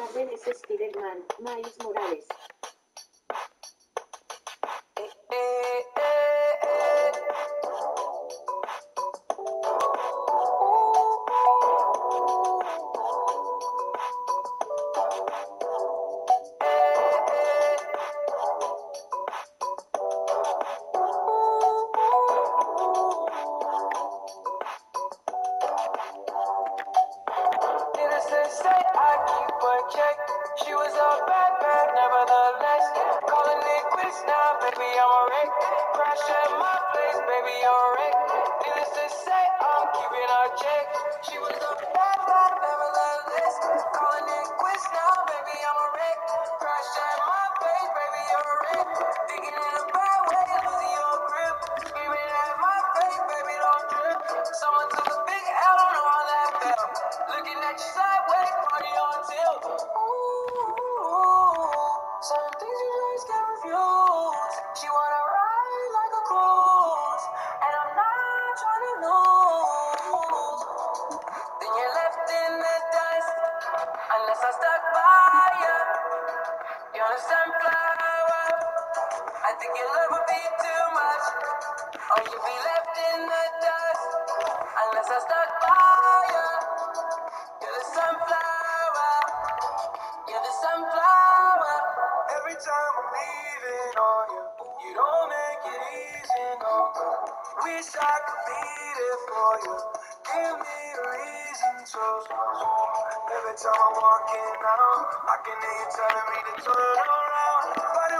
Marvel es Spider-Man, Miles Morales. Baby, I'm a wreck. Crash at my place, baby, you're a wreck. Needless to say, I'm keeping a check. She was a bad bad, nevertheless. Calling it quits now, baby, I'm a wreck. Crash at my place, baby, you're a wreck. Thinking in a bad way, losing your grip. Screaming at my face, baby, don't trip. Someone took a big L, don't know how that felt. Looking at you sideways, party on tilt. Unless I stuck by you. You're a sunflower. I think your love would be too much, or you'd be left in the dust, unless I stuck by leaving on you, you don't make it easy, no. Wish I could be there for you. Give me a reason to. Every time I'm walking out, I can hear you telling me to turn around. Fighting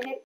tener